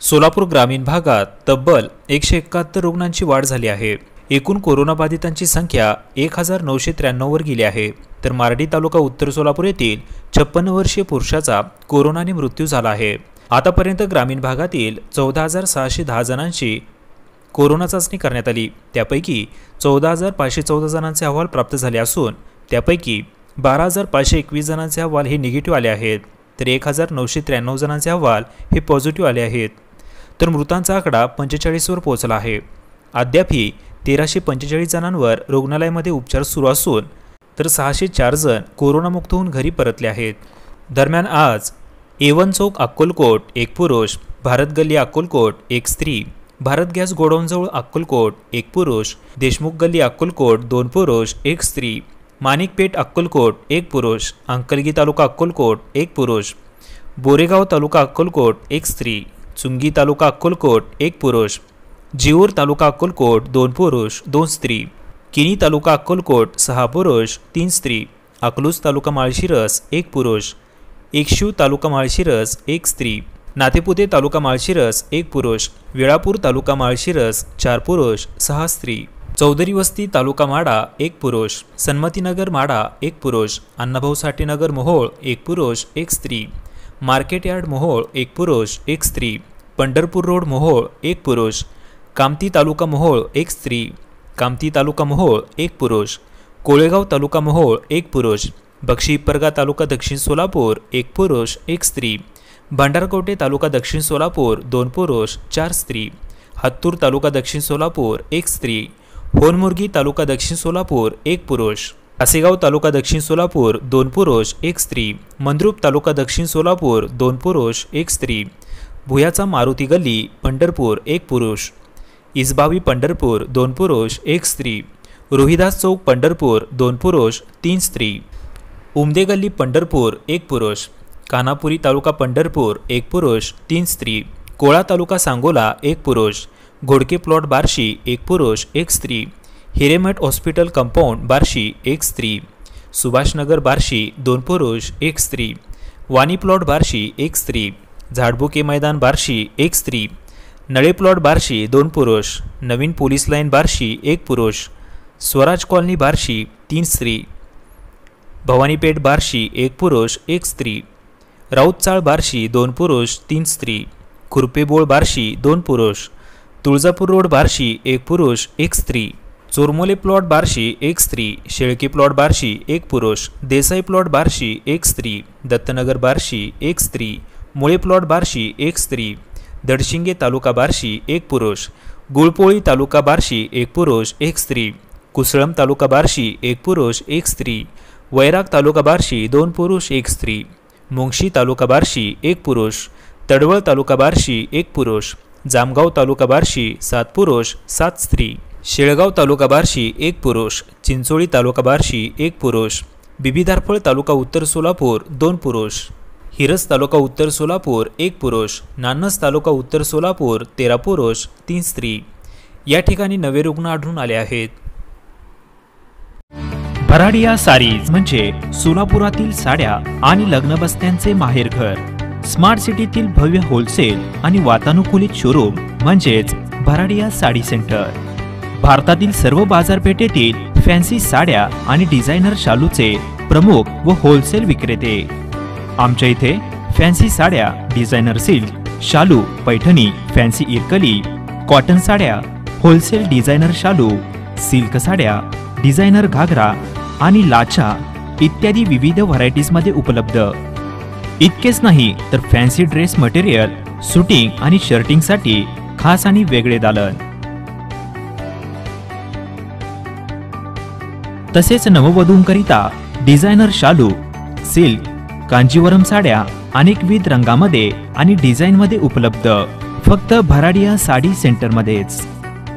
सोलापूर ग्रामीण भागात तब्बल एकशे एकाहत्तर रुग्णांची वाढ झाली आहे. एकूण कोरोनाबाधितांची संख्या एक हजार नऊशे त्र्याण्णववर गेली आहे. तर मार्डी तालुका उत्तर सोलापूर येथील छप्पन्न वर्षीय पुरुषाचा कोरोनाने मृत्यू झाला आहे. आतापर्यंत ग्रामीण भागातील चौदा हजार सहाशे दहा जणांची कोरोना चाचणी करण्यात आली. त्यापैकी चौदा हजार पाचशे चौदा जणांचे अहवाल प्राप्त झाले असून त्यापैकी बारा हजार पाचशे एकवीस जणांचे अहवाल हे निगेटिव्ह आले आहेत. तर एक हजार नऊशे त्र्याण्णव जणांचे अहवाल हे पॉझिटिव्ह आले आहेत. तर मृतांचा आकडा पंचेचाळीसवर पोहोचला आहे. अद्यापही तेराशे पंचेचाळीस जणांवर रुग्णालयामध्ये उपचार सुरू असून तर सहाशे चार जण कोरोनामुक्त होऊन घरी परतले आहेत. दरम्यान आज एवन चौक अक्कलकोट एक पुरुष भारत गल्ली अक्कलकोट एक स्त्री भारत गॅस गोडाऊनजवळ अक्कलकोट एक पुरुष देशमुख गल्ली अक्कलकोट दोन पुरुष एक स्त्री माणिकपेठ अक्कलकोट एक पुरुष अंकलगी तालुका अक्कलकोट एक पुरुष बोरेगाव तालुका अक्कलकोट एक स्त्री. चुंगी तालुका अक्कलकोट एक पुरुष. जिऊर तालुका अक्कलकोट दोन पुरुष दोन स्त्री. किनी तालुका अक्कलकोट सहा पुरुष तीन स्त्री. अकलूज तालुका माळशिरस एक पुरुष. एकशू तालुका माळशिरस एक स्त्री. नातेपुते तालुका माळशिरस एक पुरुष. वेळापूर तालुका माळशिरस चार पुरुष सहा स्त्री. चौधरी वस्ती तालुका माडा एक पुरुष. सन्मतीनगर माडा एक पुरुष. अण्णाभाऊ साठेनगर मोहोळ एक पुरुष एक स्त्री. मार्केट यार्ड मोहोळ एक पुरुष, एक स्त्री. पंढरपूर रोड मोहोळ, एक पुरुष. कामती तालुका मोहोळ, एक स्त्री. कामती तालुका मोहोळ, एक पुरुष. कोळेगाव तालुका मोहोळ, एक पुरुष. बक्षी इप्परगा तालुका दक्षिण सोलापूर, एक पुरुष, एक स्त्री. भंडारकोटे तालुका दक्षिण सोलापूर, दोन पुरुष, चार स्त्री. हत्तूर तालुका दक्षिण सोलापूर, एक स्त्री. होनमुर्गी तालुका दक्षिण सोलापूर, एक पुरुष. आसेगाव तालुका दक्षिण सोलापूर दोन पुरुष एक स्त्री. मंद्रुप तालुका दक्षिण सोलापूर दोन पुरुष एक स्त्री. भुयाचा मारुती गल्ली पंढरपूर एक पुरुष. इसबावी पंढरपूर दोन पुरुष एक स्त्री. रोहिदास चौक पंढरपूर दोन पुरुष तीन स्त्री. उमदे गल्ली पंढरपूर एक पुरुष. कानापुरी तालुका पंढरपूर एक पुरुष तीन स्त्री. कोळा तालुका सांगोला एक पुरुष. घोडके प्लॉट बार्शी एक पुरुष एक स्त्री. हिरेमठ हॉस्पिटल कंपाऊंड बार्शी एक स्त्री सुभाषनगर बार्शी दोन पुरुष एक स्त्री वाणी प्लॉट बार्शी एक स्त्री झाडबुके मैदान बार्शी एक स्त्री नळे प्लॉट बार्शी दोन पुरुष नवीन पोलीस लाईन बार्शी एक पुरुष स्वराज कॉलनी बार्शी तीन स्त्री भवानीपेठ बार्शी एक पुरुष एक स्त्री राऊतचाळ बार्शी दोन पुरुष तीन स्त्री खुरपेबोळ बार्शी दोन पुरुष तुळजापूर रोड बार्शी एक पुरुष एक स्त्री. चोरमोले प्लॉट बार्शी एक स्त्री शेळके प्लॉट बार्शी एक पुरुष देसाई प्लॉट बार्शी एक स्त्री दत्तनगर बार्शी एक स्त्री मुळे प्लॉट बार्शी एक स्त्री दडशिंगे तालुका बार्शी एक पुरुष गुळपोळी तालुका बार्शी एक पुरुष एक स्त्री कुसळम तालुका बार्शी एक पुरुष एक स्त्री वैराग तालुका बार्शी दोन पुरुष एक स्त्री मुंगशी तालुका बार्शी एक पुरुष तडवळ तालुका बार्शी एक पुरुष जामगाव तालुका बार्शी सात पुरुष सात स्त्री शेळगाव तालुका बार्शी एक पुरुष चिंचोळी तालुका बार्शी एक पुरुष बिबीधारफळ तालुका उत्तर सोलापूर दोन पुरुष हिरस तालुका उत्तर सोलापूर एक पुरुष नानस तालुका उत्तर सोलापूर तेरा पुरुष तीन स्त्री. या ठिकाणी नवे रुग्ण आढळून आले आहेत. भराडिया सारीज म्हणजे सोलापुरातील साड्या आणि लग्नबस्त्यांचे माहेरघर स्मार्ट सिटीतील भव्य होलसेल आणि वातानुकूलित शोरूम म्हणजेच भराडिया साडी सेंटर. भारतातील सर्व बाजारपेठेतील फॅन्सी साड्या आणि डिझायनर शालूचे प्रमुख व होलसेल विक्रेते. आमच्या इथे फॅन्सी साड्या डिझायनर सिल्क शालू पैठणी फॅन्सी इरकली कॉटन साड्या होलसेल डिझायनर शालू सिल्क साड्या डिझायनर घागरा आणि लाचा इत्यादी विविध व्हरायटीजमध्ये उपलब्ध. इतकेच नाही तर फॅन्सी ड्रेस मटेरियल सुटिंग आणि शर्टिंगसाठी खास आणि वेगळे दालन. तसेच नववधूंकरिता डिझायनर शालू सिल्क कांजीवरम साड्या अनेकविध रंगामध्ये आणि डिझाईनमध्ये उपलब्ध. फक्त भराडिया साडी सेंटरमध्येच.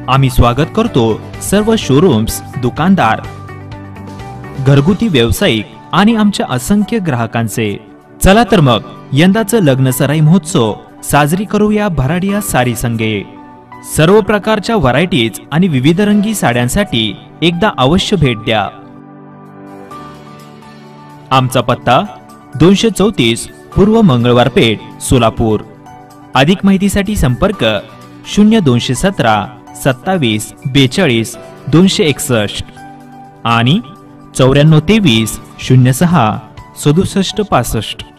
आम्ही स्वागत करतो सर्व शोरूम्स दुकानदार घरगुती व्यावसायिक आणि आमच्या असंख्य ग्राहकांचे. चला तर मग यंदाचं लग्न सराई महोत्सव साजरी करूया भराडिया साडी संघे सर्व प्रकारच्या व्हरायटीज आणि विविध रंगी साड्यांसाठी एकदा अवश्य भेट द्या. आमचा पत्ता दोनशे चौतीस पूर्व मंगळवार पेठ सोलापूर. अधिक माहितीसाठी संपर्क शून्य दोनशे सतरा सत्तावीस बेचाळीस दोनशे एकसष्ट आणि चौऱ्याण्णव तेवीस शून्य सहा सदुसष्ट पासष्ट.